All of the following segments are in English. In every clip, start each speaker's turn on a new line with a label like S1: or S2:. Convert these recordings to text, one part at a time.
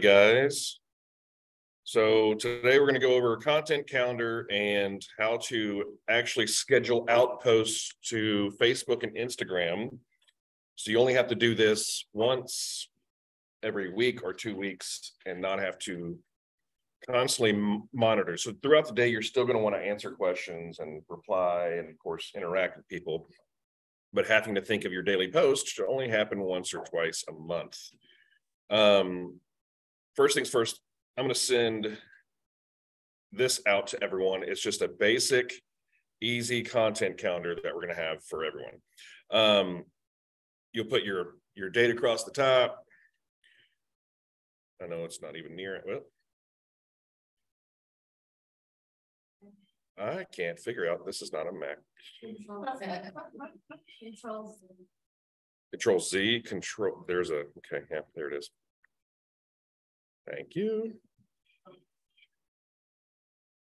S1: guys. So today we're going to go over a content calendar and how to actually schedule outposts to Facebook and Instagram. So you only have to do this once every week or two weeks and not have to constantly monitor. So throughout the day, you're still going to want to answer questions and reply and of course interact with people. But having to think of your daily post should only happen once or twice a month. Um, first things first, I'm going to send this out to everyone. It's just a basic, easy content calendar that we're going to have for everyone. Um, you'll put your your date across the top. I know it's not even near it. Well, I can't figure out. This is not a Mac. Control Z. Control Z. Control. There's a. Okay. Yeah. There it is. Thank you.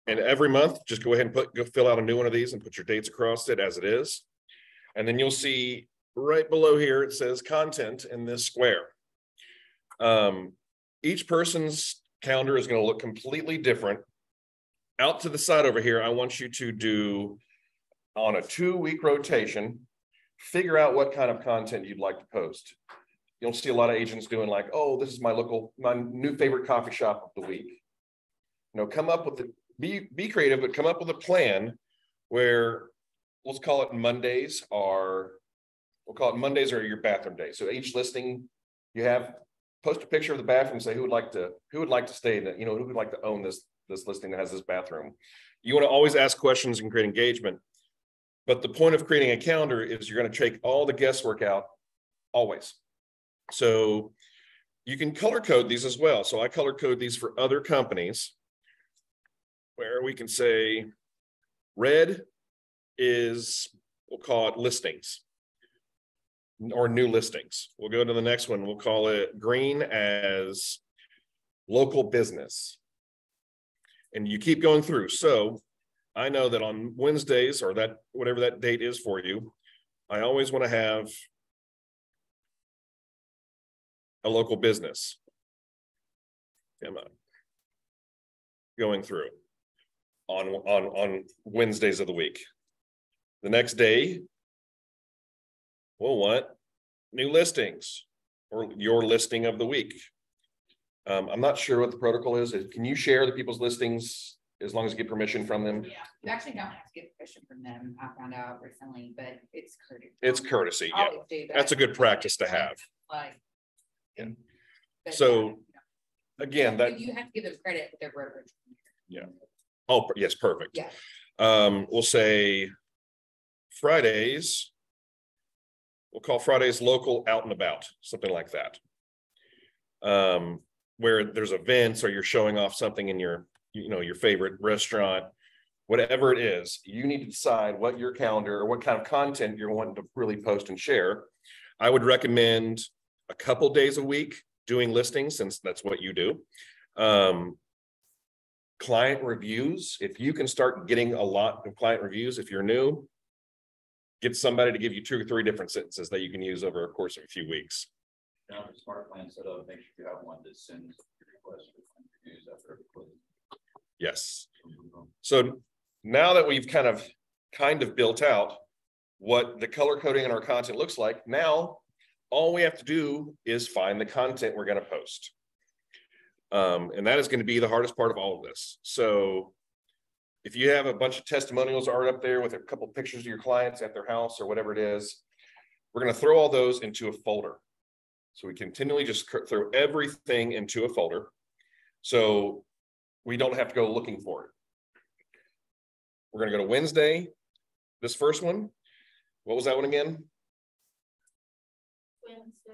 S1: And every month, just go ahead and put go fill out a new one of these and put your dates across it as it is. And then you'll see right below here, it says content in this square. Um, each person's calendar is going to look completely different. Out to the side over here, I want you to do on a two week rotation, figure out what kind of content you'd like to post you'll see a lot of agents doing like, oh, this is my local, my new favorite coffee shop of the week. You know, come up with the, be, be creative, but come up with a plan where let's call it Mondays are, we'll call it Mondays are your bathroom day. So each listing you have, post a picture of the bathroom, say who would like to, who would like to stay in it, you know, who would like to own this, this listing that has this bathroom. You want to always ask questions and create engagement. But the point of creating a calendar is you're going to take all the guesswork out always. So you can color code these as well. So I color code these for other companies where we can say red is, we'll call it listings or new listings. We'll go to the next one. We'll call it green as local business. And you keep going through. So I know that on Wednesdays or that whatever that date is for you, I always want to have a local business. Come on. Going through on, on, on Wednesdays of the week. The next day, we'll want new listings or your listing of the week. Um, I'm not sure what the protocol is. Can you share the people's listings as long as you get permission from them?
S2: Yeah, you actually don't have to get permission from them. I found out recently, but it's courtesy.
S1: It's courtesy. Yeah, that's a good practice to have. Like yeah. So again, that
S2: you have to give them credit with their brokerage.
S1: Yeah. Oh, yes, perfect.
S2: Yeah.
S1: Um, we'll say Fridays. We'll call Fridays local out and about, something like that. Um, where there's events or you're showing off something in your, you know, your favorite restaurant, whatever it is, you need to decide what your calendar or what kind of content you're wanting to really post and share. I would recommend a couple days a week doing listings since that's what you do. Um, client reviews, if you can start getting a lot of client reviews, if you're new, get somebody to give you two or three different sentences that you can use over a course of a few weeks.
S3: Now, the smart plan set up, make sure you have one that sends requests for reviews after every click.
S1: Yes. So now that we've kind of kind of built out what the color coding in our content looks like, now all we have to do is find the content we're going to post. Um, and that is going to be the hardest part of all of this. So if you have a bunch of testimonials art up there with a couple pictures of your clients at their house or whatever it is, we're going to throw all those into a folder. So we continually just throw everything into a folder. So we don't have to go looking for it. We're going to go to Wednesday. This first one, what was that one again?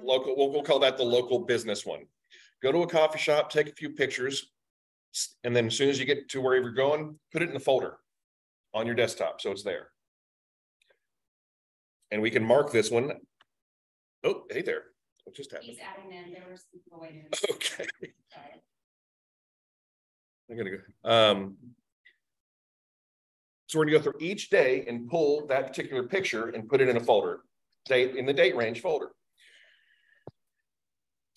S1: Local, we'll, we'll call that the local business one. Go to a coffee shop, take a few pictures, and then as soon as you get to wherever you're going, put it in the folder on your desktop so it's there. And we can mark this one. Oh, hey there. What just happened?
S2: He's adding in. There was
S1: Okay. I'm gonna go. Um, so we're gonna go through each day and pull that particular picture and put it in a folder, date in the date range folder.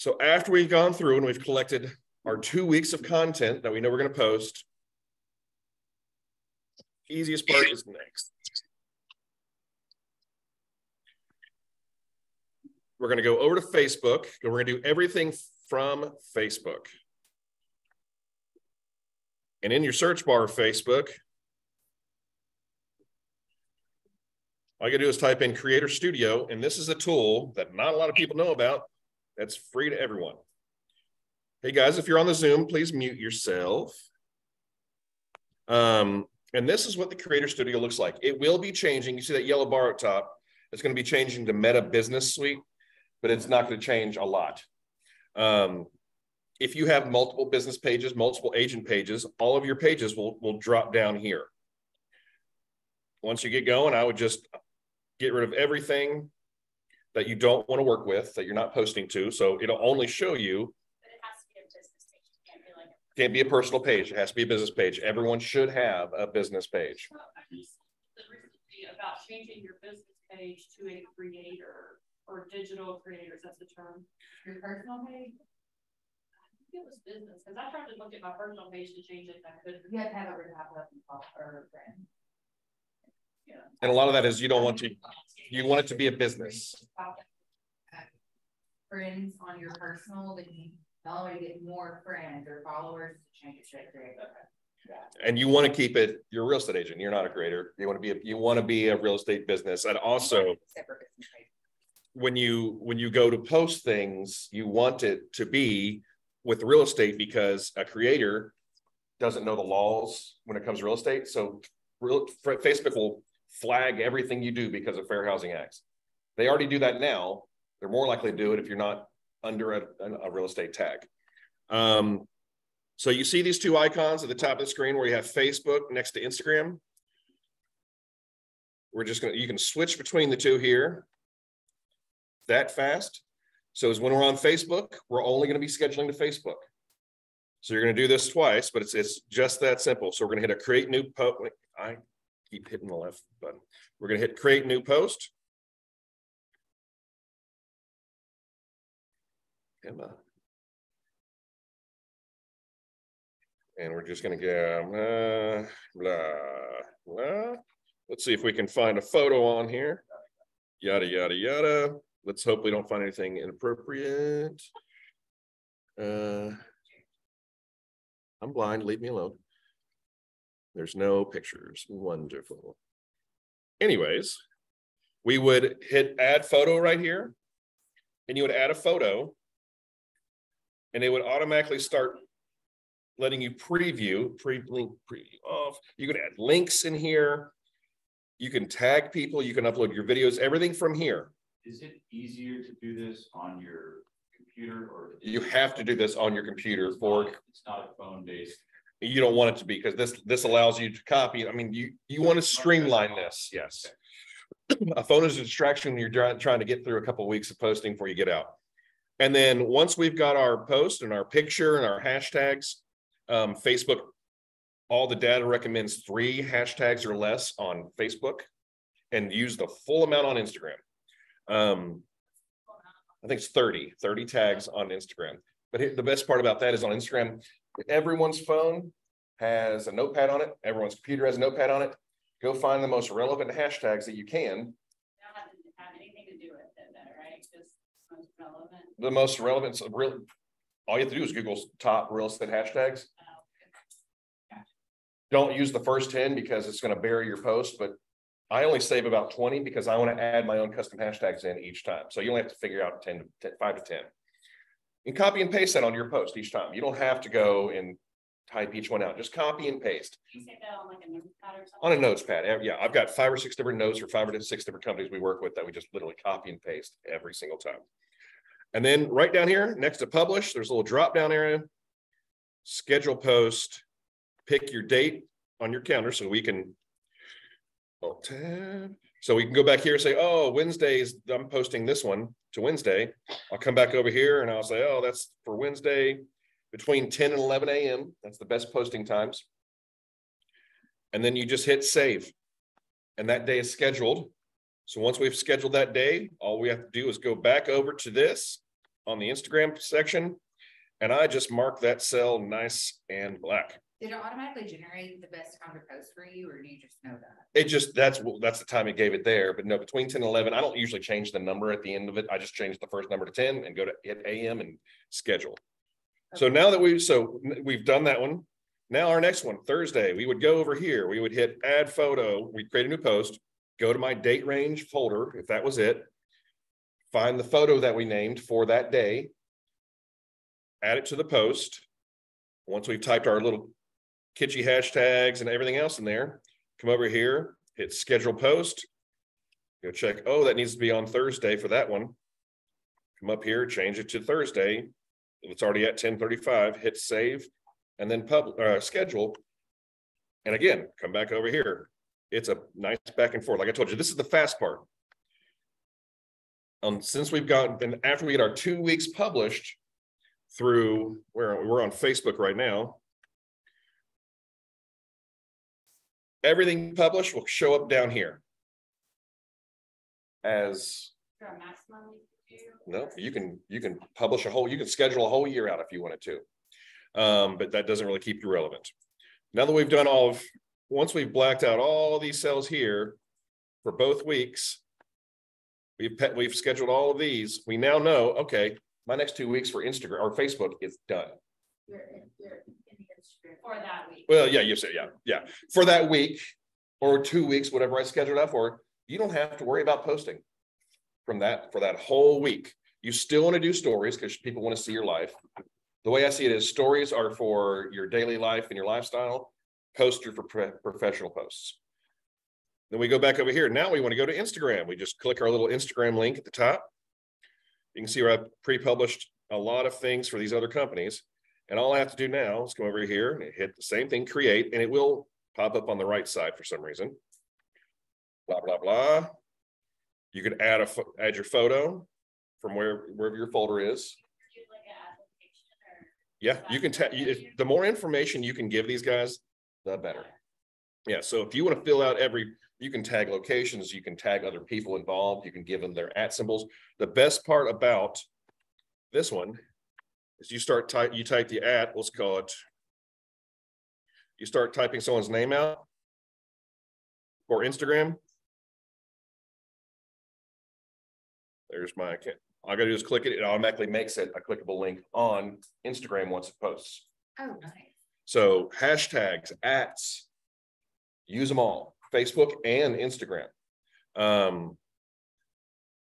S1: So after we've gone through and we've collected our two weeks of content that we know we're going to post. Easiest part is next. We're going to go over to Facebook and we're going to do everything from Facebook. And in your search bar of Facebook, all you gotta do is type in Creator Studio, and this is a tool that not a lot of people know about that's free to everyone. Hey guys, if you're on the Zoom, please mute yourself. Um, and this is what the Creator Studio looks like. It will be changing. You see that yellow bar at top. It's going to be changing to Meta Business Suite, but it's not going to change a lot. Um, if you have multiple business pages, multiple agent pages, all of your pages will, will drop down here. Once you get going, I would just get rid of everything that you don't want to work with, that you're not posting to. So it'll only show you.
S4: But it has to be a business page. It can't be like a-
S1: Can't be a personal page. It has to be a business page. Everyone should have a business page.
S5: Well, I just, the recently about changing your business page to a creator or digital creators, that's the term.
S2: Your personal page,
S5: I think it was business, cause I tried to look at my personal page to change it, and I couldn't.
S2: you have to have it written up and call or brand.
S1: And a lot of that is you don't want to, you want it to be a business.
S2: Friends on your personal, that you, to get more friends or followers, to change to creator.
S1: And you want to keep it, you're a real estate agent. You're not a creator. You want to be, a you want to be a real estate business. And also
S2: Separate business page.
S1: when you, when you go to post things, you want it to be with real estate because a creator doesn't know the laws when it comes to real estate. So real, Facebook will flag everything you do because of Fair Housing Acts. They already do that now. They're more likely to do it if you're not under a, a real estate tag. Um, so you see these two icons at the top of the screen where you have Facebook next to Instagram. We're just gonna, you can switch between the two here that fast. So as when we're on Facebook, we're only gonna be scheduling to Facebook. So you're gonna do this twice, but it's, it's just that simple. So we're gonna hit a create new post. I keep hitting the left button. We're gonna hit create new post. And we're just gonna go, uh, blah, blah. Let's see if we can find a photo on here. Yada, yada, yada. Let's hope we don't find anything inappropriate. Uh, I'm blind, leave me alone. There's no pictures. Wonderful. Anyways, we would hit add photo right here. And you would add a photo. And it would automatically start letting you preview, pre-link, preview off. You can add links in here. You can tag people, you can upload your videos, everything from here.
S3: Is it easier to do this on your computer or?
S1: You have to do this on your computer
S3: It's
S1: for,
S3: not- It's not a phone based.
S1: You don't want it to be, because this, this allows you to copy. I mean, you, you want to streamline this, yes. A phone is a distraction when you're trying, trying to get through a couple of weeks of posting before you get out. And then once we've got our post and our picture and our hashtags, um, Facebook, all the data recommends three hashtags or less on Facebook and use the full amount on Instagram. Um, I think it's 30, 30 tags on Instagram. But the best part about that is on Instagram, everyone's phone has a notepad on it. Everyone's computer has a notepad on it. Go find the most relevant hashtags that you can.
S4: Have have anything to do with it, then, right? Most.
S1: The most relevant, so real, all you have to do is Google's top real estate hashtags.
S4: uh,
S1: Don't use the first 10 because it's going to bury your post, but I only save about 20 because I want to add my own custom hashtags in each time. So you only have to figure out 10 to 10, five to 10. And copy and paste that on your post each time. You don't have to go and type each one out. Just copy and paste
S4: You say that on like a notepad or something?
S1: on a notes pad. Yeah, I've got five or six different notes for five or six different companies we work with that we just literally copy and paste every single time. And then right down here, next to publish, there's a little drop down area. Schedule post, pick your date on your calendar so we can. Oh, tab. So we can go back here and say, oh, Wednesdays, I'm posting this one to Wednesday. I'll come back over here and I'll say, oh, that's for Wednesday between ten and eleven AM. That's the best posting times. And then you just hit save. And that day is scheduled. So once we've scheduled that day, all we have to do is go back over to this on the Instagram section. And I just mark that cell nice and black.
S2: Did it automatically generate the best time to post for you, or do you just know that?
S1: It just, that's, that's the time it gave it there, but no, between ten and eleven, I don't usually change the number at the end of it. I just change the first number to ten and go to hit AM and schedule. So now that we, so we've done that one. Now our next one, Thursday, we would go over here, we would hit add photo, we'd create a new post, go to my date range folder, if that was it. Find the photo that we named for that day. Add it to the post. Once we've typed our little kitschy hashtags and everything else in there, come over here, hit schedule post. Go check, oh, that needs to be on Thursday for that one. Come up here, change it to Thursday. It's already at ten thirty-five, hit save, and then pub, uh, schedule. And again, come back over here. It's a nice back and forth. Like I told you, this is the fast part. Um, since we've gotten, after we get our two weeks published through, where we're on Facebook right now. Everything published will show up down here. As
S4: Is there a maximum you can do?
S1: no, you can, you can publish a whole, you can schedule a whole year out if you wanted to. Um, but that doesn't really keep you relevant. Now that we've done all of, once we've blacked out all these cells here for both weeks. We've pet, we've scheduled all of these. We now know, okay, my next two weeks for Instagram or Facebook is done.
S4: For that week.
S1: Well, yeah, you say, yeah, yeah, for that week or two weeks, whatever I scheduled out for, you don't have to worry about posting. From that, for that whole week, you still want to do stories because people want to see your life. The way I see it is stories are for your daily life and your lifestyle. Posts are for pro- professional posts. Then we go back over here. Now we want to go to Instagram. We just click our little Instagram link at the top. You can see where I've pre-published a lot of things for these other companies. And all I have to do now is come over here and hit the same thing, create, and it will pop up on the right side for some reason. Blah, blah, blah. You can add a, add your photo from where, wherever your folder is.
S4: Do like an application or?
S1: Yeah, you can tell, the more information you can give these guys, the better. Yeah, so if you want to fill out every, you can tag locations, you can tag other people involved, you can give them their at symbols. The best part about this one is you start type, you type the at, let's call it. You start typing someone's name out. For Instagram. There's my account. All I gotta do is click it, it automatically makes it a clickable link on Instagram once it posts.
S2: Oh, nice.
S1: So hashtags, ats, use them all, Facebook and Instagram. Um,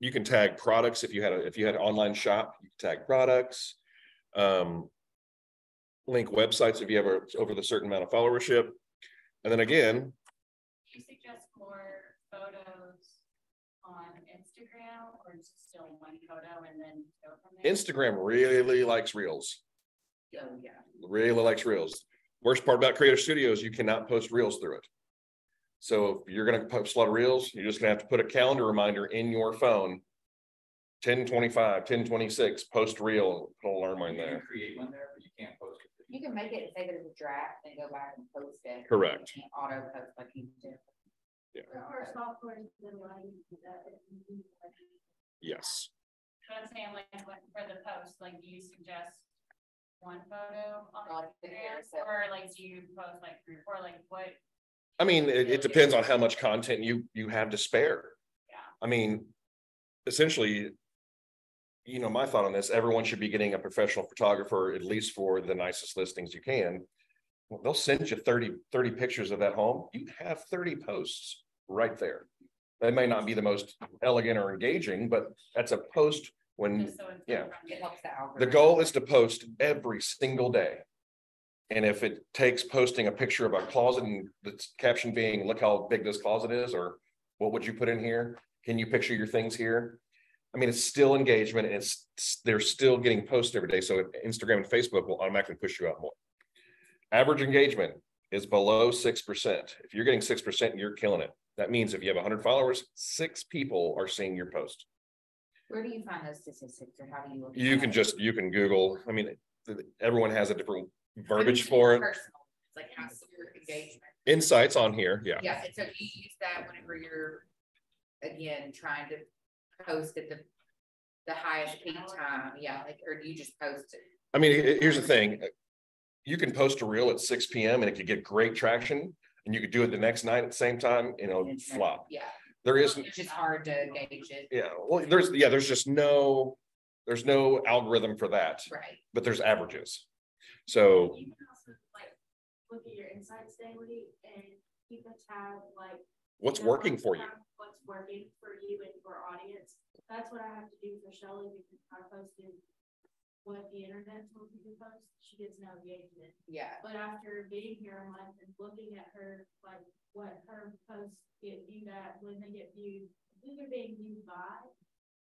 S1: you can tag products if you had a, if you had an online shop, you can tag products. Um, link websites if you have a, over the certain amount of followership. And then again,
S4: Do you suggest more photos on Instagram or just still one photo and then go from there?
S1: Instagram really likes reels,
S2: Oh, yeah.
S1: really likes reels. Worst part about Creator Studios, you cannot post reels through it. So if you're gonna post a lot of reels, you're just gonna have to put a calendar reminder in your phone. 1025, 1026, post reel, put an alarm on
S3: You can
S1: there.
S3: create one there, but you can't post it.
S2: You can make it, and save it as a draft, and go back and post it.
S1: Correct.
S2: You can't Auto post like you do.
S4: Or software. then why you do that?
S1: Yes.
S4: But I'm saying like what- for the post, like do you suggest one photo on
S2: Like the
S4: Instagram
S2: carousel.
S4: or like do you post like three or four, like what?
S1: I mean, it, it depends on how much content you, you have to spare.
S4: Yeah.
S1: I mean, essentially, you know, my thought on this, everyone should be getting a professional photographer, at least for the nicest listings you can. Well, They'll send you 30 30 pictures of that home. You have thirty posts right there. That may not be the most elegant or engaging, but that's a post when
S4: so
S1: yeah.
S2: It helps the
S1: the goal is to post every single day. And if it takes posting a picture of a closet and the caption being, look how big this closet is, or what would you put in here? Can you picture your things here? I mean, it's still engagement and it's, they're still getting posts every day. So Instagram and Facebook will automatically push you out more. Average engagement is below six percent. If you're getting six percent, you're killing it. That means if you have hundred followers, six people are seeing your post.
S2: Where do you find those statistics, or how do you? look at
S1: You can
S2: that?
S1: just, you can Google, I mean, everyone has a different verbiage for it.
S2: personal. It's like how's your engagement?
S1: Insights on here, yeah.
S2: Yeah, and so you use that whenever you're, again, trying to post at the, the highest peak time, yeah, like, or do you just post it?
S1: I mean, here's the thing. You can post a reel at six P M and it could get great traction and you could do it the next night at the same time, you know,
S2: It's not-
S1: flop.
S2: Yeah,
S1: There isn't,
S2: it's just hard to gauge it,
S1: yeah, well, there's, yeah, there's just no, there's no algorithm for that,
S2: right?
S1: but there's averages. So,
S5: You can also like look at your insights daily and keep a tab like.
S1: what's
S5: you know,
S1: working for you?
S5: What's working for you and your audience. That's what I have to do for Shelley because I posted what the internet told me to post. She gets no engagement.
S2: Yeah,
S5: But after being here a month and looking at her, like what her posts get viewed at, when they get viewed, who they're being viewed by.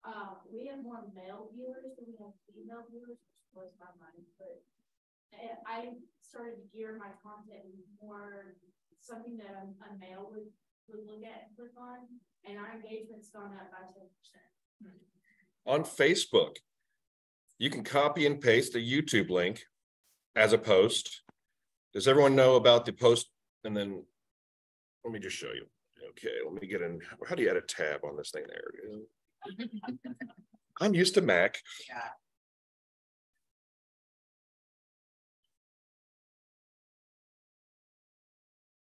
S5: Uh, we have more male viewers than we have female viewers, which blows my mind, but. I started to gear my content more, something that a, a male would, would look at click on, and our engagement's gone up by ten percent.
S1: On Facebook, you can copy and paste a YouTube link as a post. Does everyone know about the post? And then, let me just show you. Okay, let me get in. How do you add a tab on this thing? There it is. I'm used to Mac.
S2: yeah.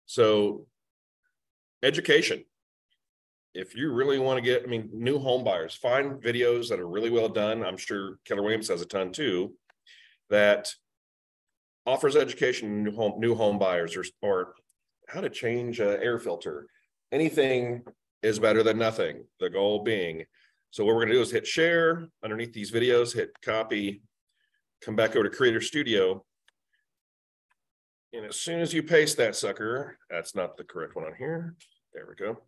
S1: So education. If you really want to get, I mean, new home buyers, find videos that are really well done. I'm sure Keller Williams has a ton too. That offers education new home, new home buyers or, or how to change a air filter. Anything is better than nothing. The goal being. So what we're gonna do is hit share underneath these videos, hit copy, come back over to Creator Studio. And as soon as you paste that sucker, that's not the correct one on here. There we go.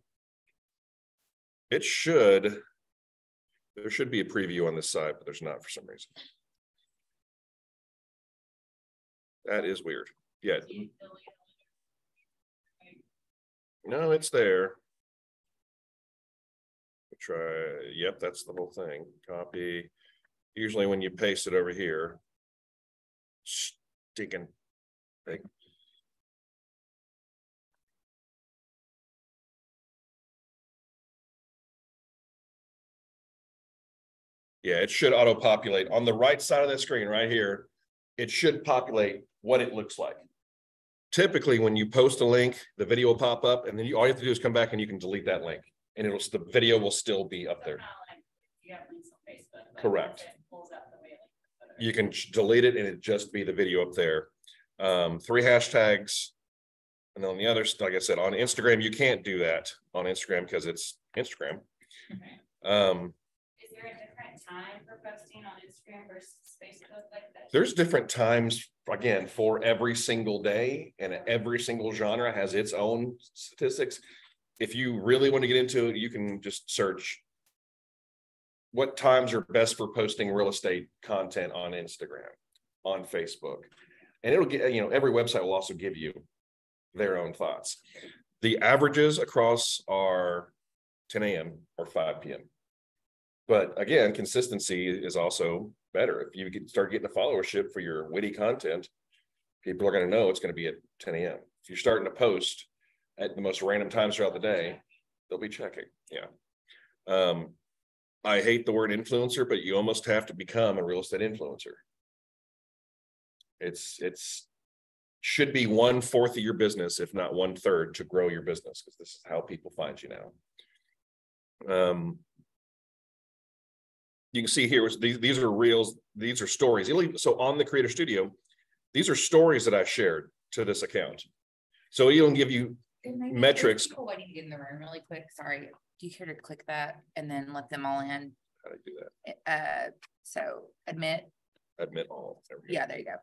S1: It should. There should be a preview on this side, but there's not for some reason. That is weird. Yeah, no, it's there. Try, yep, that's the whole thing. Copy. Usually when you paste it over here. Stinking. Yeah, it should auto populate on the right side of the screen right here. It should populate what it looks like. Typically, when you post a link, the video will pop up and then you, all you have to do is come back and you can delete that link. And it'll, the video will still be up there.
S5: You have links on Facebook. but
S1: Correct.
S5: it Pulls out the way. like-
S1: You can delete it and it just be the video up there. Um, three hashtags. And then on the other, like I said, on Instagram, you can't do that on Instagram because it's Instagram. Um,
S4: Is there a different time for posting on Instagram versus Facebook like that?
S1: there's different times, again, for every single day and every single genre has its own statistics. If you really want to get into it, you can just search. What times are best for posting real estate content on Instagram, on Facebook? And it'll get, you know, every website will also give you their own thoughts. The averages across are ten AM or five PM. But again, consistency is also better. If you get, start getting a followership for your witty content, people are gonna know it's gonna be at ten AM. If you're starting to post at the most random times throughout the day, they'll be checking, yeah. Um, I hate the word influencer, but you almost have to become a real estate influencer. It's, it's should be one fourth of your business, if not one third, to grow your business, because this is how people find you now. Um, you can see here, was these, these are reels, these are stories. So on the Creator Studio, these are stories that I shared to this account. So it'll give you, Metrics.
S2: People waiting to get in the room really quick, sorry, do you care to click that and then let them all in?
S1: how do I do that?
S2: Uh, so admit,
S1: Admit all. There
S2: yeah, there you go.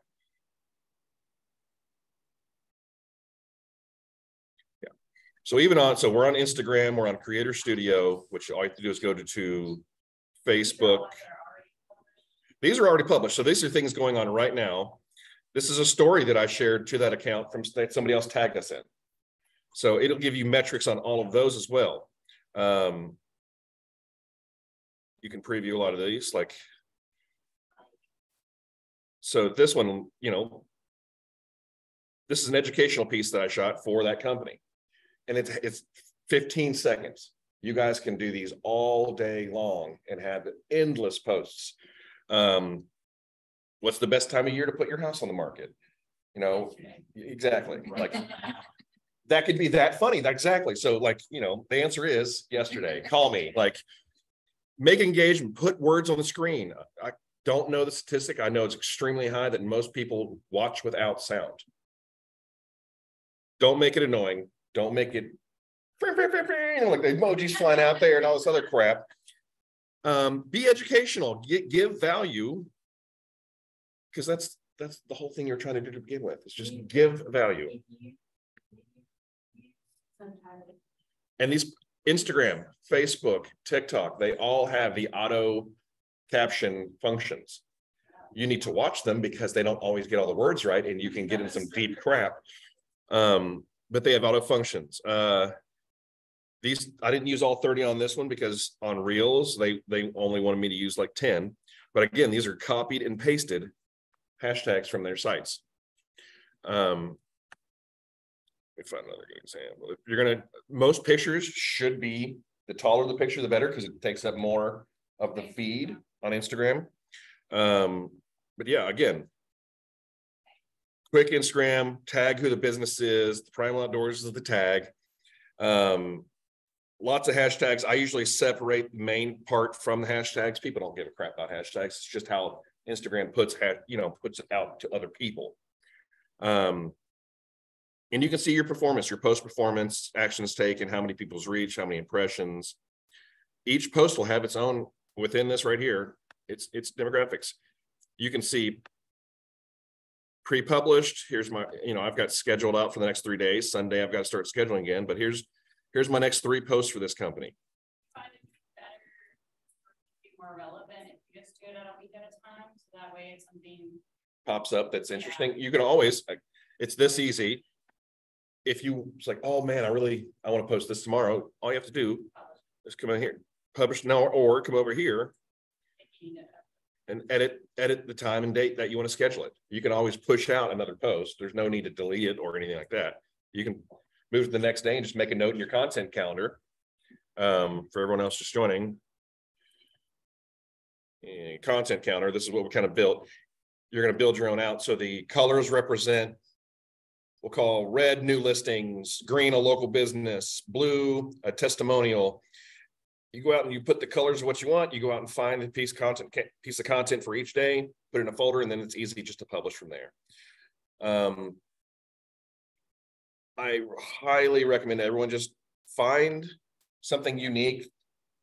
S1: So even on, so we're on Instagram, we're on Creator Studio, which all you have to do is go to, to Facebook. These are already published. So these are things going on right now. This is a story that I shared to that account from that somebody else tagged us in. So it'll give you metrics on all of those as well. Um, you can preview a lot of these, like. So this one, you know. This is an educational piece that I shot for that company. And it's, it's fifteen seconds. You guys can do these all day long and have endless posts. Um, what's the best time of year to put your house on the market? You know, exactly, like, that could be that funny, That exactly, so like, you know, the answer is yesterday, call me, like. Make engagement, put words on the screen, I don't know the statistic, I know it's extremely high that most people watch without sound. Don't make it annoying, don't make it. Like the emojis flying out there and all this other crap. Um, be educational, gi- give value. Cause that's, that's the whole thing you're trying to do to begin with, is just give value. And these Instagram, Facebook, TikTok, they all have the auto caption functions. You need to watch them because they don't always get all the words right and you can get in some deep crap. Um, but they have auto functions. Uh, these, I didn't use all thirty on this one because on Reels, they, they only wanted me to use like ten. But again, these are copied and pasted hashtags from their sites. Um, let me find another good example. If you're gonna, most pictures should be, the taller the picture, the better, because it takes up more of the feed on Instagram. Um, but yeah, again. Quick Instagram, tag who the business is, the Primal Outdoors is the tag. Um, lots of hashtags. I usually separate the main part from the hashtags. People don't give a crap about hashtags. It's just how Instagram puts, you know, puts it out to other people. Um, and you can see your performance, your post performance, actions taken, how many people's reach, how many impressions. Each post will have its own within this right here. It's it's demographics. You can see pre-published. Here's my, you know, I've got scheduled out for the next three days. Sunday, I've got to start scheduling again, but here's here's my next three posts for this company.
S4: Find it better, be more relevant if you just do it at a week at a time, so that way it's something.
S1: Pops up that's interesting. You can always, it's this easy. If you, it's like, oh man, I really, I want to post this tomorrow. All you have to do is come in here, publish now, or come over here and edit, edit the time and date that you want to schedule it. You can always push out another post. There's no need to delete it or anything like that. You can move to the next day and just make a note in your content calendar. Um, for everyone else just joining. eh, content counter, this is what we kind of built. You're gonna build your own out. So the colors represent. We'll call red new listings, green a local business, blue a testimonial you go out and you put the colors of what you want, you go out and find a piece content, piece of content for each day, put it in a folder, and then it's easy just to publish from there. Um. I highly recommend everyone just find something unique.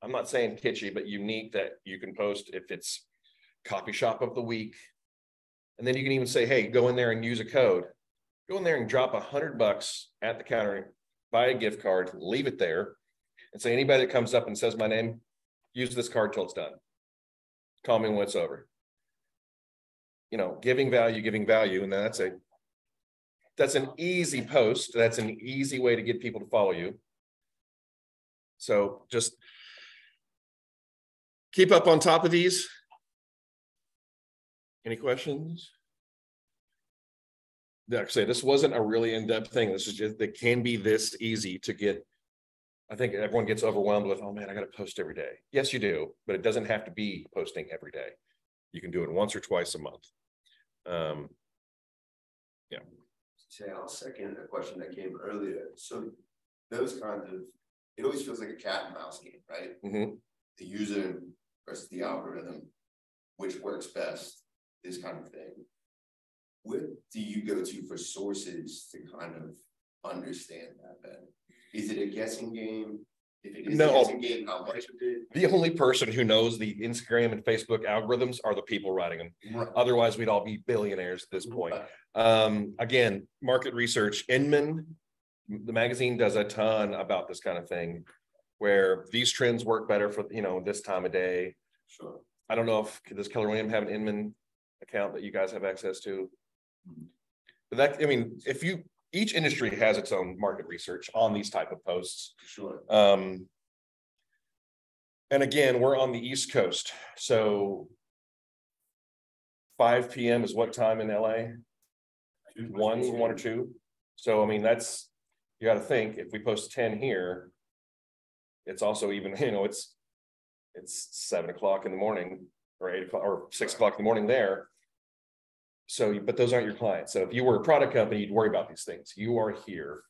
S1: I'm not saying kitschy, but unique that you can post if it's copy shop of the week. And then you can even say, hey, go in there and use a code. Go in there and drop a hundred bucks at the counter, buy a gift card, leave it there and say anybody that comes up and says my name, use this card till it's done. Call me when it's over. You know, giving value, giving value, and that's a that's an easy post. That's an easy way to get people to follow you. So just keep up on top of these. Any questions? I say, this wasn't a really in-depth thing. This is just, it can be this easy to get I think everyone gets overwhelmed with, oh man, I gotta post every day. Yes, you do, but it doesn't have to be posting every day. You can do it once or twice a month. Um, yeah.
S6: Say, I'll second a question that came earlier. So those kinds of, it always feels like a cat and mouse game, right?
S1: mhm.
S6: The user versus the algorithm, which works best, this kind of thing. What do you go to for sources to kind of understand that better? Is it a guessing game? If it is a
S1: No.
S6: guessing game, how much of it?
S1: The only person who knows the Instagram and Facebook algorithms are the people writing them.
S6: Right.
S1: Otherwise, we'd all be billionaires at this point. Um, again, market research, Inman, the magazine does a ton about this kind of thing. Where these trends work better for, you know, this time of day.
S6: Sure.
S1: I don't know if, does Keller Williams have an Inman account that you guys have access to? But that, I mean, if you, each industry has its own market research on these type of posts.
S6: Sure.
S1: Um. And again, we're on the East Coast, so. Five P M is what time in LA? One, one or two? So I mean, that's, you gotta think, if we post ten here. It's also even, you know, it's. It's seven o'clock in the morning or eight o'clock or six o'clock in the morning there. So, but those aren't your clients. So if you were a product company, you'd worry about these things. You are here.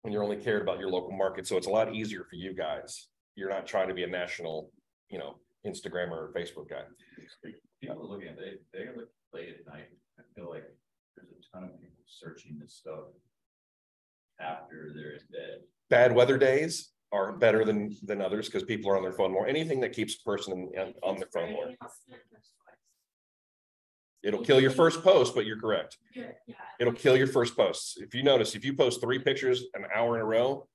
S1: When you're only cared about your local market. So it's a lot easier for you guys. You're not trying to be a national, you know, Instagram or Facebook guy.
S3: People are looking at, they, they look late at night, I feel like there's a ton of people searching this stuff. After they're in bed,
S1: Bad weather days are better than, than others because people are on their phone more. Anything that keeps a person in- on their phone more. It'll kill your first post, but you're correct.
S5: Yeah, yeah.
S1: It'll kill your first posts. If you notice, if you post three pictures an hour in a row.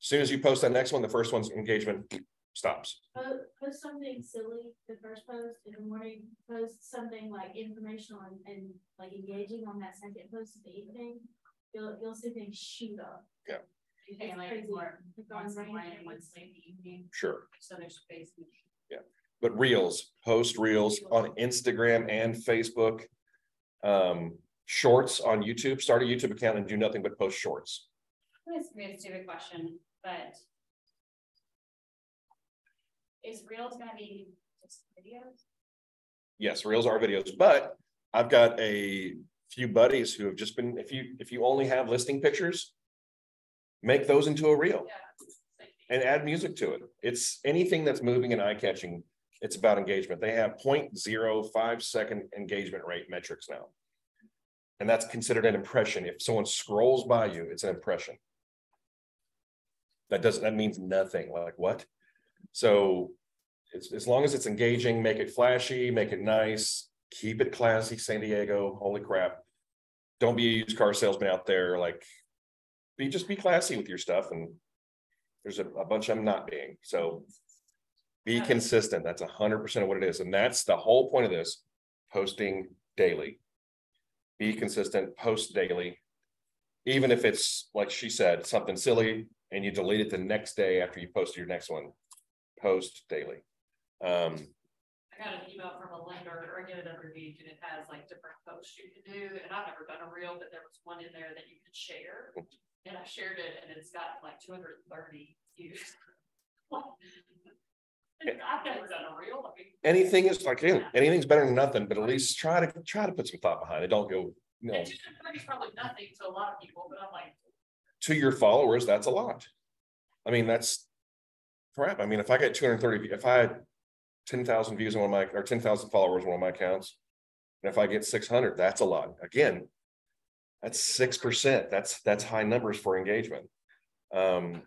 S1: as Soon as you post that next one, the first one's engagement stops.
S5: Post, post something silly, the first post in the morning, post something like informational and, and like engaging on that second post in the evening. You'll, you'll see things shoot up.
S4: You think
S5: It's
S4: like
S5: crazy.
S4: more, once in the morning,
S5: days.
S4: once late in the evening,
S1: Sure.
S4: so there's space.
S1: But reels, post reels on Instagram and Facebook. Um, shorts on YouTube, start a YouTube account and do nothing but post shorts.
S4: This is a stupid question, but. Is Reels gonna be just videos?
S1: Yes, reels are videos, but I've got a few buddies who have just been, if you, if you only have listing pictures. Make those into a reel
S4: Yeah.
S1: and add music to it. It's anything that's moving and eye catching. It's about engagement. They have 0.05 second engagement rate metrics now. And that's considered an impression. If someone scrolls by you, it's an impression. That doesn't, that means nothing. Like what? So as long as it's engaging, make it flashy, make it nice, keep it classy, San Diego, holy crap. Don't be a used car salesman out there, like, be, just be classy with your stuff and there's a, a bunch them not being, so. Be
S4: Yeah.
S1: consistent, that's a hundred percent of what it is, and that's the whole point of this, posting daily. Be consistent, post daily. Even if it's, like she said, something silly and you delete it the next day after you post your next one, post daily. Um,
S7: I got an email from a lender, or I get it every week, and it has like different posts you can do, and I've never done a reel, but there was one in there that you could share. And I shared it, and it's got like two hundred and thirty views.
S1: anything is like, yeah, anything's better than nothing, but at least try to, try to put some thought behind it, don't go, you know.
S7: And two hundred and thirty is probably nothing to a lot of people, but I'm like,
S1: to your followers, that's a lot. I mean, that's crap. I mean, if I get two hundred and thirty, if I had ten thousand views on one of my, or ten thousand followers on one of my accounts. And if I get six hundred, that's a lot. Again, that's six percent. That's, that's high numbers for engagement. Um.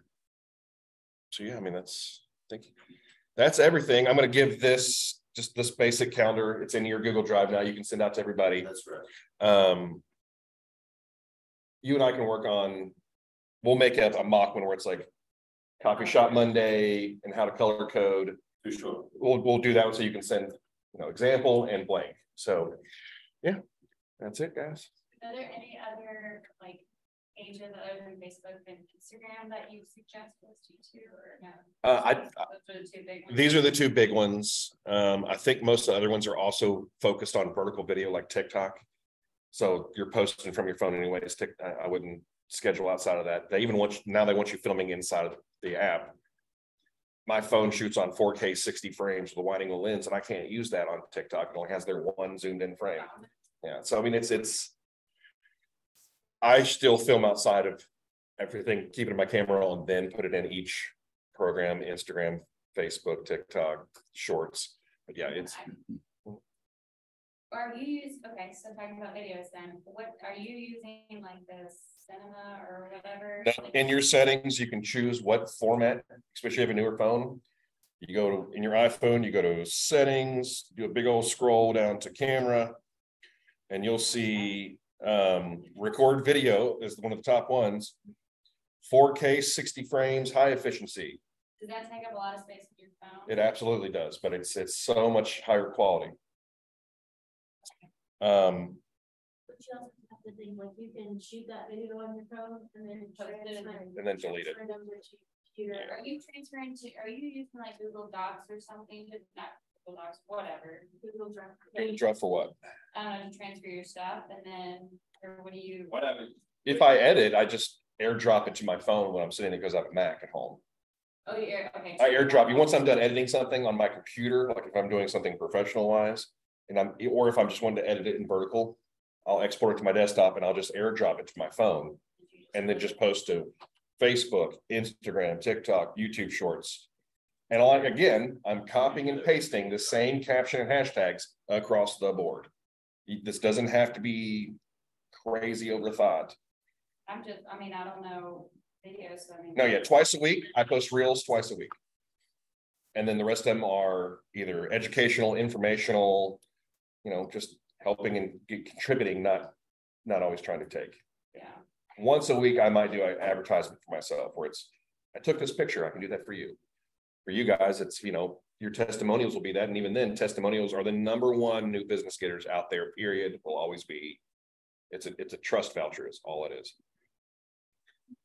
S1: So yeah, I mean, that's, thank think, that's everything. I'm gonna give this, just this basic calendar. It's in your Google Drive now. You can send out to everybody.
S6: That's right.
S1: Um. You and I can work on, we'll make a, a mock one where it's like. Coffee shop Monday and how to color code.
S6: For sure.
S1: We'll, we'll do that so you can send, you know, example and blank. So, yeah, that's it, guys.
S4: Are there any other like pages other than Facebook and Instagram that you suggest listing to or no?
S1: Uh, I,
S4: Those the two big ones.
S1: these are the two big ones. Um, I think most of the other ones are also focused on vertical video like TikTok. So you're posting from your phone anyways. I, wouldn't schedule outside of that. They even want, you- now they want you filming inside of the app. My phone shoots on four K sixty frames with a wide angle lens and I can't use that on TikTok. It only has their one zoomed in frame. Yeah, so I mean, it's, it's. I still film outside of everything, keeping my camera on, then put it in each program, Instagram, Facebook, TikTok, Shorts. But yeah, it's,
S4: Are you use, okay, so talking about videos then, what, are you using like the cinema or whatever?
S1: in your settings, you can choose what format, especially if you have a newer phone. You go to, in your iPhone, you go to settings, do a big old scroll down to camera. And you'll see, um, record video is one of the top ones. Four K, sixty frames, high efficiency.
S4: Does that take up a lot of space with your phone?
S1: It absolutely does, but it's, it's so much higher quality. Um,
S5: But you also have to think, like, you can shoot that video on your phone and then.
S4: Post it and
S1: then delete it.
S5: transfer over to your computer.
S4: Are you transferring to, are you using like Google Docs or something, to not Google Docs, whatever?
S5: Google Drive.
S1: draw for what?
S4: Um, to transfer your stuff and then, or what do you?
S3: whatever,
S1: If I edit, I just airdrop it to my phone when I'm sitting, because I have a Mac at home.
S4: Oh, yeah, okay.
S1: I airdrop you, once I'm done editing something on my computer, like if I'm doing something professional wise. And I'm, or if I'm just wanting to edit it in vertical, I'll export it to my desktop and I'll just airdrop it to my phone and then just post to Facebook, Instagram, TikTok, YouTube shorts. And like, again, I'm copying and pasting the same caption and hashtags across the board. This doesn't have to be crazy overthought.
S4: I'm just, I mean, I don't know videos, so I mean.
S1: No, yeah, twice a week. I post reels twice a week. And then the rest of them are either educational, informational, you know, just helping and contributing, not, not always trying to take.
S4: Yeah,
S1: Once a week, I might do an advertisement for myself where it's, I took this picture, I can do that for you. For you guys, it's, you know, your testimonials will be that, and even then, testimonials are the number one new business getters out there, period, will always be. It's a, it's a trust voucher is all it is.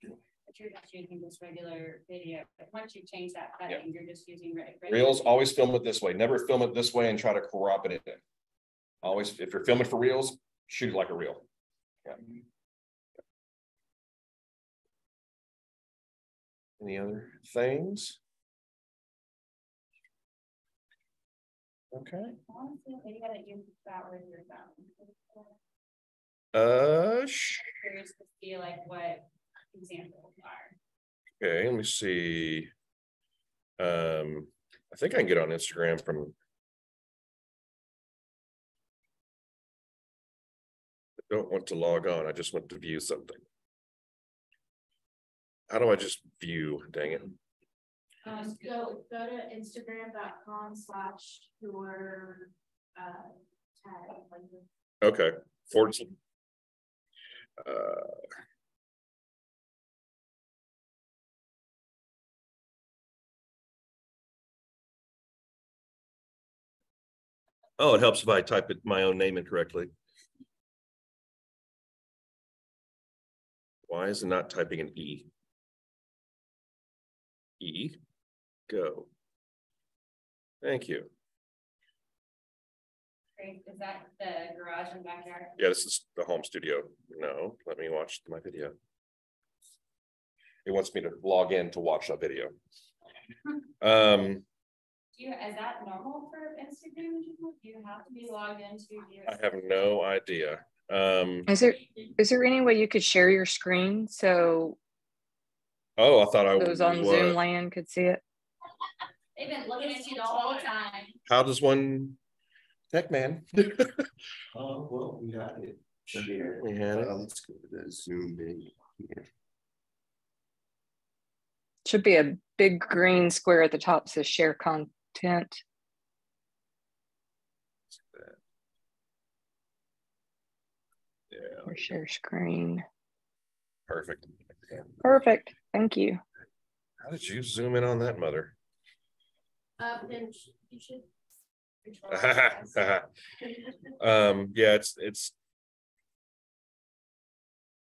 S4: but you're just using this regular video, but once you change that setting, you're just using. re- regular
S1: Reels, always film it this way, never film it this way and try to crop it in. Always, if you're filming for reels, shoot it like a reel. Yeah. Any other things?
S4: Phone.
S1: uh, sh-
S4: Curious to see like what examples are.
S1: okay, let me see. Um, I think I can get on Instagram from. I Don't want to log on, I just want to view something. How do I just view, dang it?
S5: Um, go, go to instagram.com slash your, uh, tag,
S1: Okay, fourteen. Uh. Oh, it helps if I type it my own name incorrectly. Why is it not typing an E? E, go. Thank you.
S4: Great, is that the garage and backyard?
S1: Yeah, this is the home studio. No, let me watch my video. It wants me to log in to watch a video. Um,
S4: Do you, is that normal for Instagram? Do you have to be logged into? your-
S1: I have no idea. Um,
S8: Is there, is there any way you could share your screen so
S1: oh, I thought I
S8: those on Zoom land could see it?
S4: They've been looking at you the whole time.
S1: How does one? Tech man.
S6: Oh, well, we got it. Share.
S1: We had it.
S6: Uh, Let's go to the Zoom in here.
S8: Should be a big green square at the top that says share content.
S1: Yeah,
S8: Or share screen.
S1: perfect.
S8: Perfect. Thank you.
S1: How did you zoom in on that mother?
S5: Uh, you should.
S1: Um, yeah, it's, it's.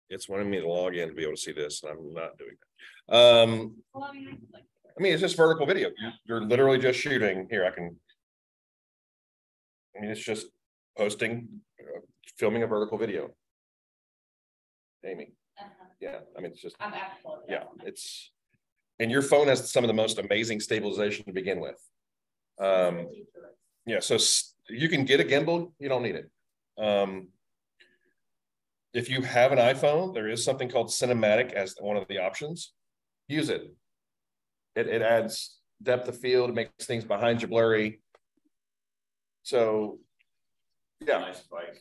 S1: It's wanting me to log in to be able to see this, and I'm not doing that. Um,
S4: Well, I mean, like,
S1: I mean, it's just vertical video. You- You're literally just shooting. Here, I can. I mean, it's just posting, uh, filming a vertical video. Amy,
S4: uh-huh.
S1: yeah, I mean, it's just,
S4: I'm
S1: yeah, it's. And your phone has some of the most amazing stabilization to begin with. Um, yeah, so you can get a gimbal, you don't need it. Um. If you have an iPhone, there is something called cinematic as one of the options. Use it. It, it adds depth of field, it makes things behind you blurry. So. Yeah,
S3: Nice bike.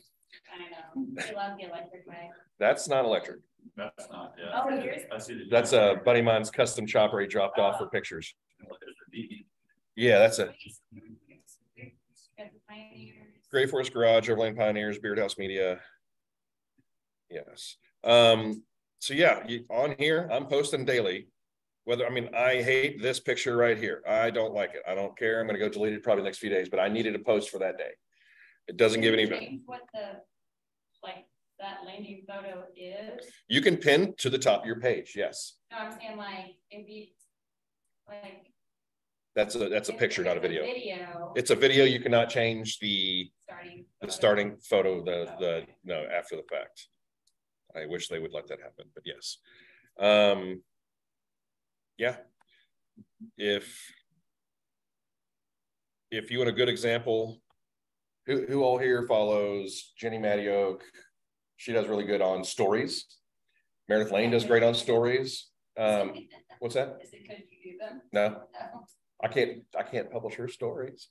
S4: I know. I love the electric way.
S1: that's not electric.
S3: That's not, yeah.
S4: Oh, here's-
S3: I see the.
S1: That's a buddy of mine's custom chopper he dropped off for pictures.
S3: There's a D.
S1: Yeah, that's a
S4: As pioneers.
S1: Gray Forest Garage, Overland Pioneers, Beard House Media. Yes, um, so yeah, you, on here, I'm posting daily. Whether, I mean, I hate this picture right here. I don't like it. I don't care. I'm gonna go delete it probably the next few days, but I needed a post for that day. It doesn't give any,
S4: Change What the, like, that landing photo is,
S1: you can pin to the top of your page. Yes,
S4: no, I'm saying like, if you, like.
S1: that's a, that's a picture, not a video.
S4: Video.
S1: It's a video. You cannot change the,
S4: Starting.
S1: the
S4: photo.
S1: starting photo, the, the, no, after the fact. I wish they would let that happen, but yes. Um. Yeah. If. If you want a good example, who, who all here follows Jenny Matty Oak, She does really good on stories. Meredith Lane does great on stories. Um, what's that?
S4: Is it because you do them?
S1: No,
S4: No.
S1: I can't, I can't publish her stories.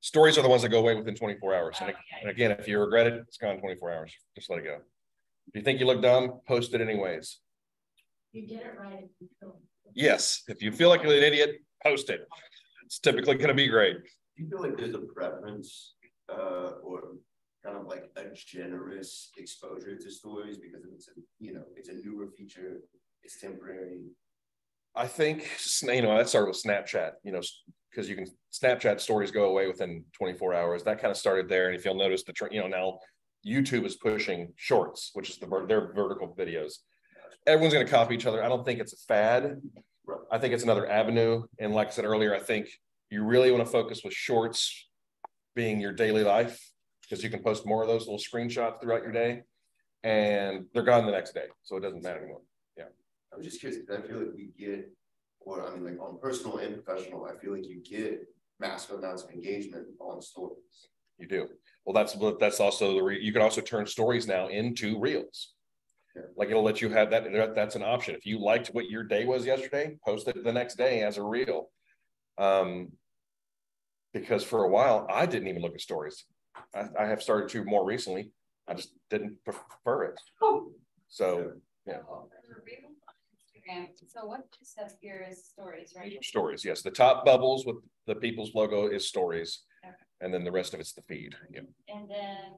S1: Stories are the ones that go away within twenty-four hours. And
S4: Okay.
S1: and again, if you regret it, it's gone twenty-four hours. Just let it go. If you think you look dumb, post it anyways.
S5: You get it right. you feel.
S1: Yes, if you feel like you're an idiot, post it. It's typically gonna be great.
S6: Do you feel like there's a preference, uh, or kind of like a generous exposure to stories because it's, a you know, it's a newer feature, it's temporary.
S1: I think, you know, that started with Snapchat, you know, because you can, Snapchat stories go away within 24 hours. That kind of started there. And if you'll notice the, you know, now YouTube is pushing shorts, which is the, their vertical videos. Everyone's going to copy each other. I don't think it's a fad. I think it's another avenue. And like I said earlier, I think you really want to focus with shorts being your daily life because you can post more of those little screenshots throughout your day and they're gone the next day. So it doesn't matter anymore. Yeah.
S6: I'm just curious, because I feel like we get, or I mean, like on personal and professional, I feel like you get massive amounts of engagement on stories.
S1: You do. Well, that's what that's also the re, you can also turn stories now into reels.
S6: Yeah.
S1: Like it'll let you have that. that- That's an option. If you liked what your day was yesterday, post it the next day as a reel. Um, because for a while I didn't even look at stories. I, I have started to more recently. I just didn't prefer it. So Yeah.
S4: Oh, there's a reel on Instagram. So what you said here is stories, right?
S1: stories, yes. The top bubbles with the people's logo is stories,
S4: Okay.
S1: and then the rest of it's the feed. Yeah.
S4: And then,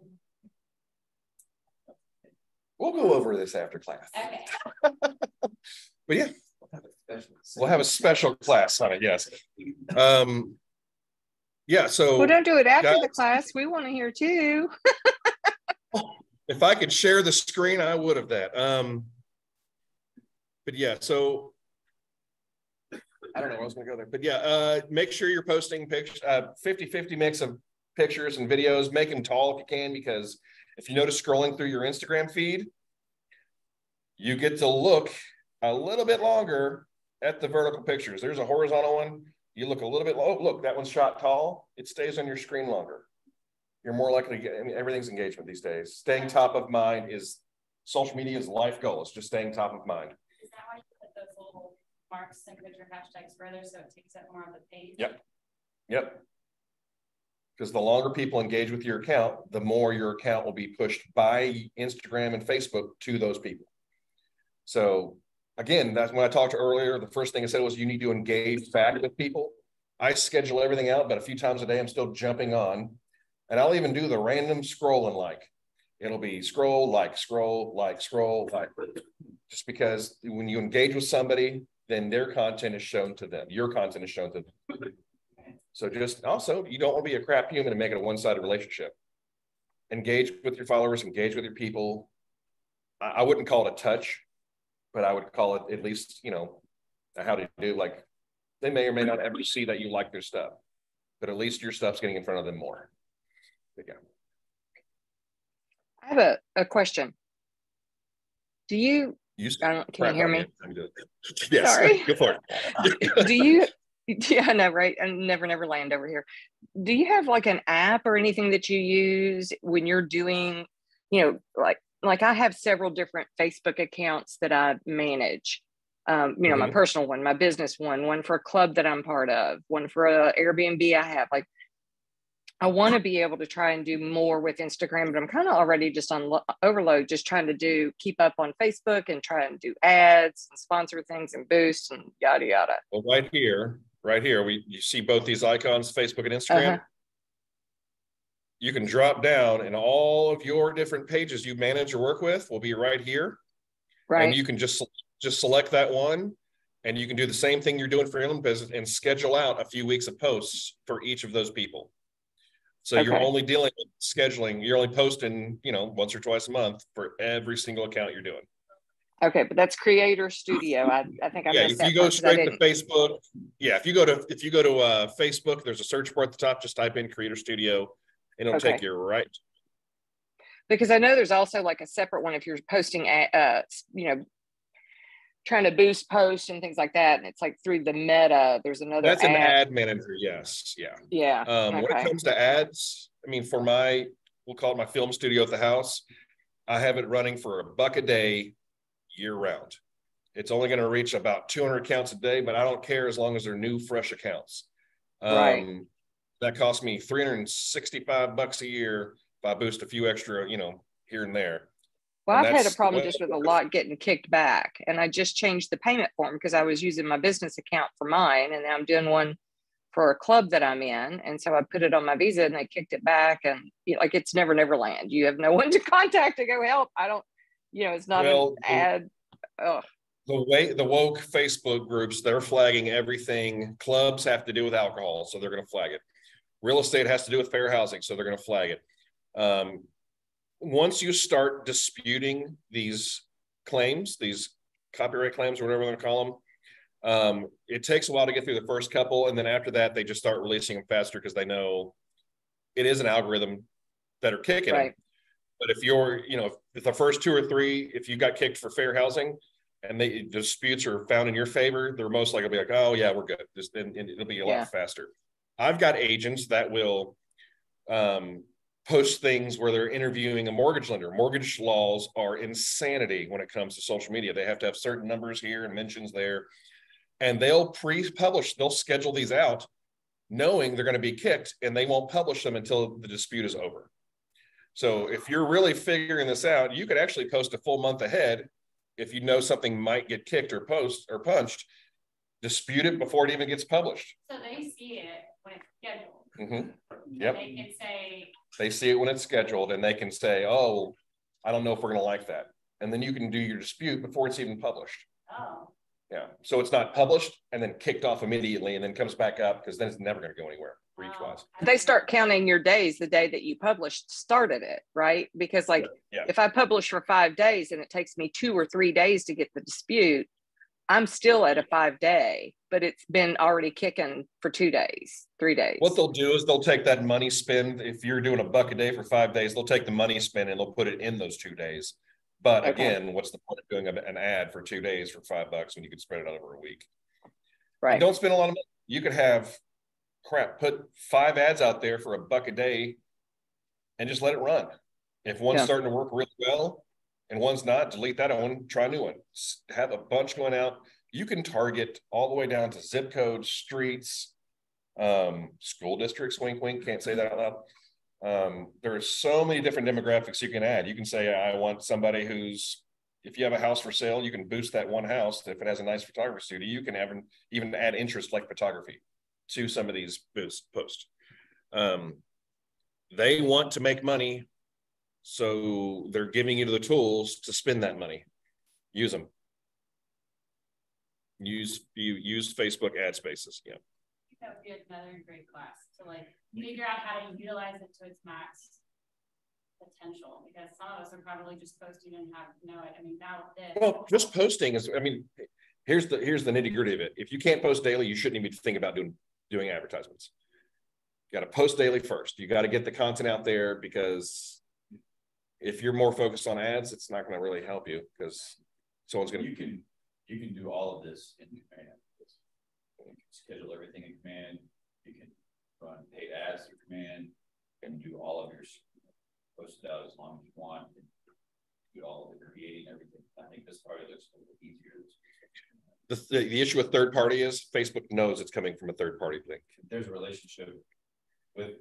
S1: We'll go over this after class.
S4: okay,
S1: But yeah, We'll have a special class on it, yes. Um, yeah, so
S8: Well, don't do it after the class. We want to hear too.
S1: if I could share the screen, I would have that. Um, but yeah, so I don't know, I was gonna go there, but yeah, uh, make sure you're posting pictures, uh, 50-50 mix of pictures and videos, make them tall if you can, because if you notice scrolling through your Instagram feed, you get to look a little bit longer at the vertical pictures. There's a horizontal one. You look a little bit low. Look, that one's shot tall. It stays on your screen longer. You're more likely to get, I mean, everything's engagement these days. Staying top of mind is social media's life goal. It's just staying top of mind.
S4: is that why you put those little marks and put your hashtags further, so it takes up more of the page?
S1: Yep. Yep. Because the longer people engage with your account, the more your account will be pushed by Instagram and Facebook to those people. So again, that's when I talked earlier, the first thing I said was you need to engage back with people. I schedule everything out, but a few times a day I'm still jumping on. And I'll even do the random scrolling like. It'll be scroll, like, scroll, like, scroll, like. Just because when you engage with somebody, then their content is shown to them. Your content is shown to them. So just also, you don't want to be a crap human and make it a one-sided relationship. Engage with your followers, engage with your people. I, I wouldn't call it a touch, but I would call it at least, you know, how to do like they may or may not ever see that you like their stuff, but at least your stuff's getting in front of them more. Yeah.
S8: I have a, a question. Do you,
S1: You
S8: I don't- can you hear me?
S1: Yes,
S8: Sorry.
S1: go for it.
S8: do you, yeah, I know, right? And never, never land over here. Do you have like an app or anything that you use when you're doing, you know, like, like I have several different Facebook accounts that I manage. Um, you know, my
S1: Mhm.
S8: personal one, my business one, one for a club that I'm part of, one for a Airbnb I have. Like, I want to be able to try and do more with Instagram, but I'm kind of already just on lo- overload, just trying to do keep up on Facebook and try and do ads and sponsor things and boost and yada yada.
S1: Well, right here, right here, we, you see both these icons, Facebook and Instagram.
S8: Uh-huh.
S1: You can drop down and all of your different pages you manage or work with will be right here. And you can just, just select that one. And you can do the same thing you're doing for your own business and schedule out a few weeks of posts for each of those people. So you're only dealing with scheduling, you're only posting, you know, once or twice a month for every single account you're doing.
S8: Okay, but that's Creator Studio. I, I think I
S1: Yeah, if
S8: that
S1: you go straight to. Facebook, yeah, if you go to, if you go to uh Facebook, there's a search bar at the top, just type in Creator Studio. And it'll take
S8: Okay.
S1: you right.
S8: Because I know there's also like a separate one if you're posting, a- uh, you know, trying to boost posts and things like that. And it's like through the meta, there's another
S1: That's an
S8: ad.
S1: ad manager, yes, yeah.
S8: Yeah.
S1: Um, when it comes to ads, I mean, for my, we'll call it my film studio at the house. I have it running for a buck a day year round. It's only going to reach about 200 accounts a day, but I don't care as long as they're new, fresh accounts. Um,
S8: Right.
S1: That cost me 365 bucks a year if I boost a few extra, you know, here and there.
S8: Well,
S1: And
S8: I've had a problem just with a lot getting kicked back and I just changed the payment form because I was using my business account for mine and now I'm doing one for a club that I'm in. And so I put it on my visa and they kicked it back and you know, like it's never, never land. You have no one to contact to go help. I don't, you know, it's not
S1: Well,
S8: an ad. Oh,
S1: the way the woke Facebook groups, they're flagging everything. Clubs have to do with alcohol, so they're going to flag it. Real estate has to do with fair housing, so they're going to flag it. Um, once you start disputing these claims, these copyright claims, or whatever we're going to call them, um, it takes a while to get through the first couple, and then after that, they just start releasing them faster because they know it is an algorithm that are kicking
S8: right.
S1: But if you're, you know, if the first two or three, if you got kicked for fair housing and the disputes are found in your favor, they're most likely to be like, oh yeah, we're good. Just and, and it'll be a
S8: Yeah.
S1: lot faster. I've got agents that will um, post things where they're interviewing a mortgage lender. Mortgage laws are insanity when it comes to social media. They have to have certain numbers here and mentions there, and they'll pre-publish. They'll schedule these out, knowing they're going to be kicked, and they won't publish them until the dispute is over. So if you're really figuring this out, you could actually post a full month ahead if you know something might get kicked or post or punched, dispute it before it even gets published.
S4: So they see it when it's scheduled.
S1: Mm-hmm.
S4: And
S1: Yep.
S4: They can say,
S1: They see it when it's scheduled and they can say, oh, I don't know if we're going to like that. And then you can do your dispute before it's even published.
S4: oh,
S1: Yeah. So it's not published and then kicked off immediately and then comes back up because then it's never going to go anywhere reach wise.
S8: They start counting your days the day that you published started it, right? Because like
S1: Yeah.
S8: if I publish for five days and it takes me two or three days to get the dispute, I'm still at a five day, but it's been already kicking for two days, three days.
S1: What they'll do is they'll take that money spend. If you're doing a buck a day for five days, they'll take the money spend and they'll put it in those two days. But
S8: Okay.
S1: again, what's the point of doing an ad for two days for five bucks when you could spread it out over a week?
S8: right.
S1: Don't spend a lot of money. You could have crap, put five ads out there for a buck a day and just let it run. If one's
S8: Yeah.
S1: starting to work really well and one's not, delete that one, try a new one. Have a bunch going out. You can target all the way down to zip codes, streets, um, school districts, wink, wink, can't say that out loud. Um, there are so many different demographics you can add. You can say, I want somebody who's, if you have a house for sale, you can boost that one house. If it has a nice photography studio, you can have, even add interest like photography to some of these boost posts. Um, they want to make money, so they're giving you the tools to spend that money. Use them. Use you use Facebook ad spaces. Yeah.
S4: That would be another great class to like figure out how to utilize it to its max potential, because some of us are probably just posting and have no, I mean, now this.
S1: Well, just posting is. I mean, here's the here's the nitty gritty of it. If you can't post daily, you shouldn't even think about doing doing advertisements. You got to post daily first. You got to get the content out there because if you're more focused on ads, it's not going to really help you because someone's going to
S3: You can, you can do all of this in command. You can schedule everything in command, you can run paid ads through command, and do all of your, post it out as long as you want. and Do all of the creating everything, I think this part looks a little easier.
S1: the, the, the issue with third party is Facebook knows it's coming from a third party link.
S3: There's a relationship with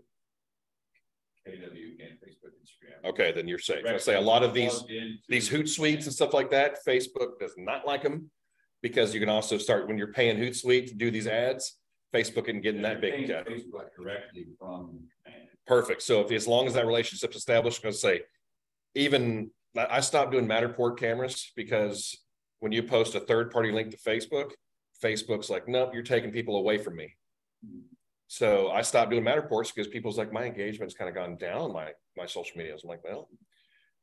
S3: KW and Facebook, Instagram.
S1: Okay, then you're safe. I say a lot of these these Hootsuites and stuff like that, Facebook does not like them because you can also start when you're paying Hootsuite to do these ads. Facebook can getting in that big. uh,
S3: Facebook directly from.
S1: Perfect. So if as long as that relationship's established, because say, even I I stopped doing Matterport cameras because when you post a third party link to Facebook, Facebook's like, nope, you're taking people away from me. So I stopped doing Matterports because people's like, my engagement's kind of gone down my my social media. I'm like, well,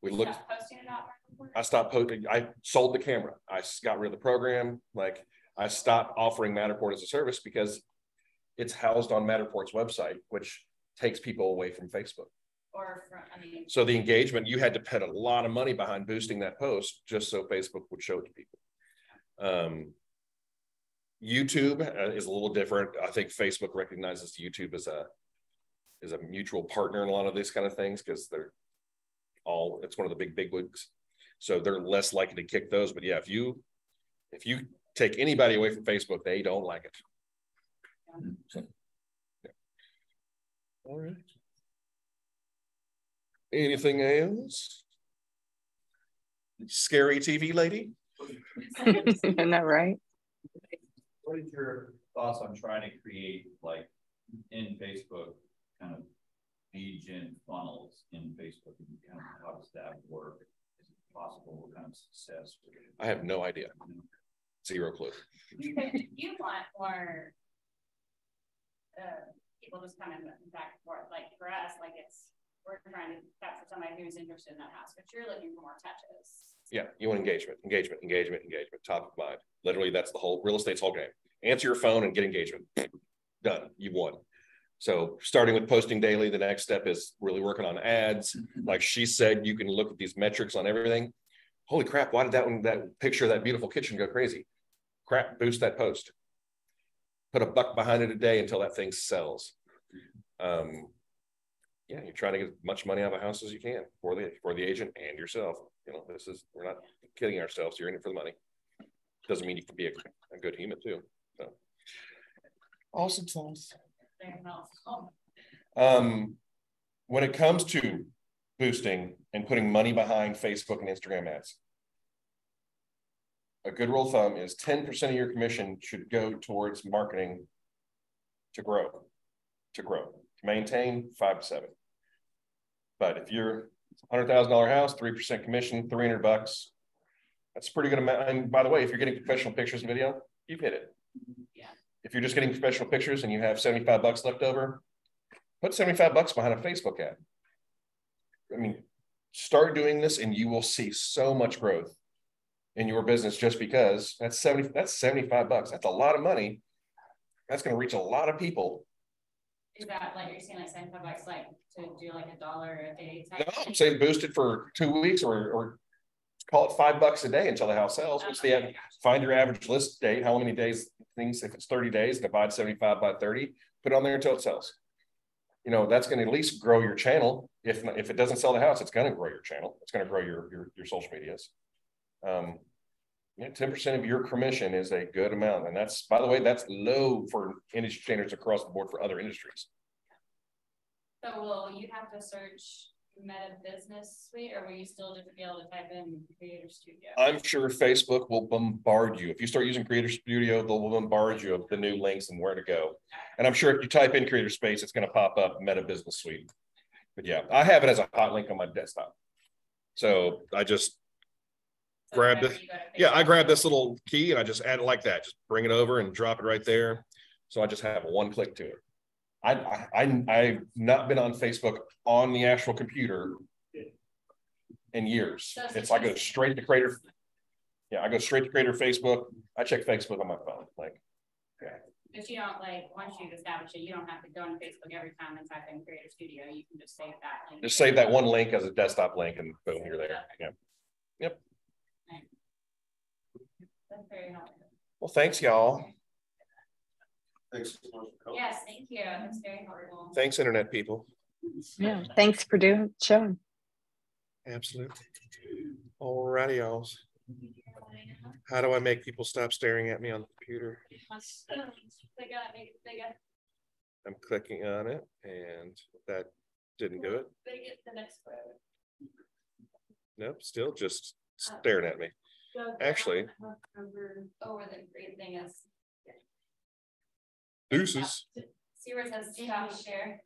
S1: we looked.
S4: Posting it
S1: I stopped posting. I sold the camera. I got rid of the program. Like I stopped offering Matterport as a service because it's housed on Matterport's website, which takes people away from Facebook.
S4: Or from, I mean,
S1: So the engagement, you had to put a lot of money behind boosting that post just so Facebook would show it to people. Um, YouTube uh, is a little different. I think Facebook recognizes YouTube as a as a mutual partner in a lot of these kind of things because they're all, it's one of the big, big wigs. So they're less likely to kick those, but yeah, if you, if you take anybody away from Facebook, they don't like it. So, yeah. All right. Anything else? Scary TV lady?
S8: Isn't that right?
S3: What is your thoughts on trying to create like in Facebook kind of lead gen funnels in Facebook? and Kind of how does that work? Is it possible? What kind of success?
S1: I have no idea. Zero clue.
S4: You you want more. Uh, people just kind of back and forth, like for us, like it's, we're trying to capture somebody who's interested in that house, but you're looking for more touches.
S1: Yeah, you want engagement, engagement, engagement, engagement, top of mind. Literally, that's the whole real estate's whole game. Answer your phone and get engagement. Done. You won. So starting with posting daily, the next step is really working on ads. Like she said, you can look at these metrics on everything. Holy crap, why did that one, that picture of that beautiful kitchen go crazy? Crap, boost that post. Put a buck behind it a day until that thing sells. Um, yeah, you're trying to get as much money out of a house as you can for the for the agent and yourself. You know, this is we're not kidding ourselves. You're in it for the money. Doesn't mean you can be a, a good human too. So awesome sauce.
S4: There, no, oh,
S1: Um, when it comes to boosting and putting money behind Facebook and Instagram ads, a good rule of thumb is 10% of your commission should go towards marketing to grow, to grow, to maintain five to seven. But if you're hundred thousand dollar house, three percent commission, three hundred bucks, that's a pretty good amount. And by the way, if you're getting professional pictures and video, you've hit it.
S4: Yeah.
S1: If you're just getting professional pictures and you have 75 bucks left over, put 75 bucks behind a Facebook ad. I mean, start doing this and you will see so much growth in your business just because that's 70, that's 75 bucks. That's a lot of money. That's going to reach a lot of people.
S4: Is that like, you're saying like seventy-five bucks, like to do like a dollar a day?
S1: No, I'm saying boost it for two weeks or, or call it five bucks a day until the house sells. What's the, find your average list date, how many days, things, if it's thirty days, divide seventy-five by thirty, put it on there until it sells. You know, that's gonna at least grow your channel. If, if it doesn't sell the house, it's gonna grow your channel. It's gonna grow your, your, your social medias. Um, ten percent of your commission is a good amount. And that's, by the way, that's low for industry standards across the board for other industries.
S4: So will you have to search Meta Business Suite or will you still just be able to type in Creator Studio?
S1: I'm sure Facebook will bombard you. If you start using Creator Studio, they'll bombard you of the new links and where to go. And I'm sure if you type in Creator Space, it's going to pop up Meta Business Suite. But yeah, I have it as a hot link on my desktop. So I just,
S4: So
S1: grab this-
S4: you go to
S1: yeah, I grab this little key and I just add it like that. Just bring it over and drop it right there. So I just have one click to it. I, I, I- I've not been on Facebook on the actual computer in years.
S4: So it's
S1: I go straight to Creator. Yeah, I go straight to Creator Facebook. I check Facebook on my phone, like, yeah.
S4: But you don't like, once you've established it, you don't have to go on Facebook every time and type in Creator Studio. You can just save that. link.
S1: just save that one link as a desktop link and boom, you're there. Yeah.
S4: That's very helpful.
S1: Well, thanks, y'all.
S6: Thanks.
S4: Yes, thank you. That's very helpful.
S1: Thanks, internet people.
S8: Yeah. Thanks for doing showing.
S1: Absolutely. Alrighty, y'all. How do I make people stop staring at me on the computer?
S4: They got, they, they got,
S1: I'm clicking on it and that didn't do it.
S4: they get the next photo.
S1: Nope, still just oh. staring at me. Actually-
S4: Oh, where the green thing is.
S1: Deuces.
S4: See where it says share?